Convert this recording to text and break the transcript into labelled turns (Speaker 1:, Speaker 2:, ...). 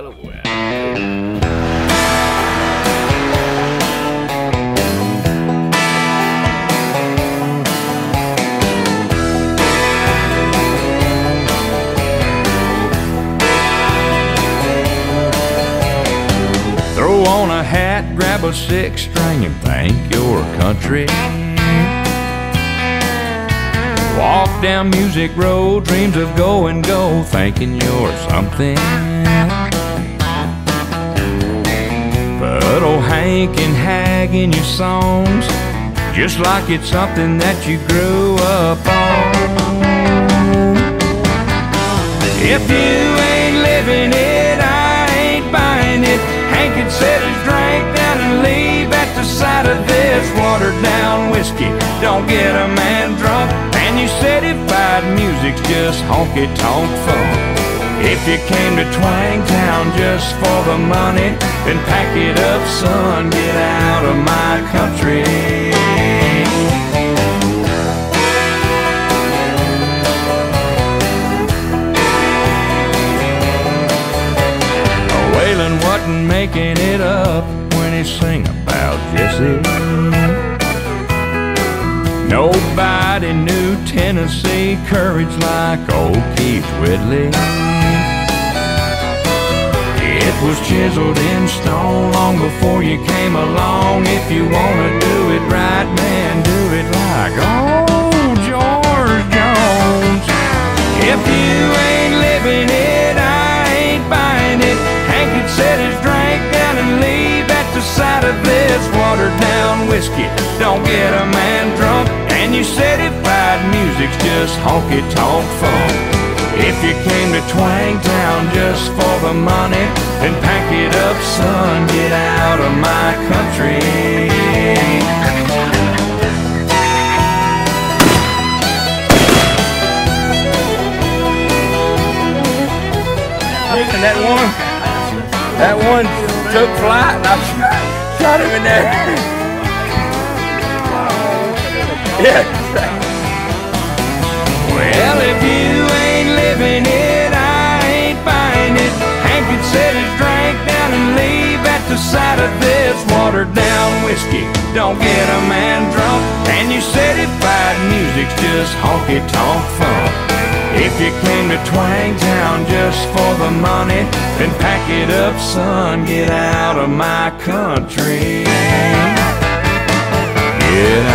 Speaker 1: Throw on a hat, grab a six string, and thank your country. Walk down Music Row, dreams of go and go, thinking you're something. And Hag in your songs, just like it's something that you grew up on. If you ain't living it, I ain't buying it. Hank had set his drink down and leave at the sight of this watered down whiskey. Don't get a man drunk. And you certified music's just honky tonk fun. If you came to Twang Town just for the money, then pack it up, son. Get out of my country. Waylon wasn't making it up when he sang about Jessi. Nobody knew Tennessee courage like old Keith Whitley. It was chiseled in stone long before you came along. If you wanna do it right, man, do it like old George Jones. If you ain't living it, I ain't buying it. Hank had set his drink down and leave at the sight of this watered down whiskey. Don't get a man drunk, and you certified music's just honky tonk fun. If you came to Twang Town just for the money, then pack it up, son, get out of my country.
Speaker 2: And that one, that one took flight and I shot him in there. yeah.
Speaker 1: Well, if you ain't living it, I ain't buying it. Hank had set his drink down and leave at the sight of this watered down whiskey. Don't get a man drunk, and you certified music's just honky tonk fun. If you came to Twang Town just for the money, then pack it up, son, get out of my country. Get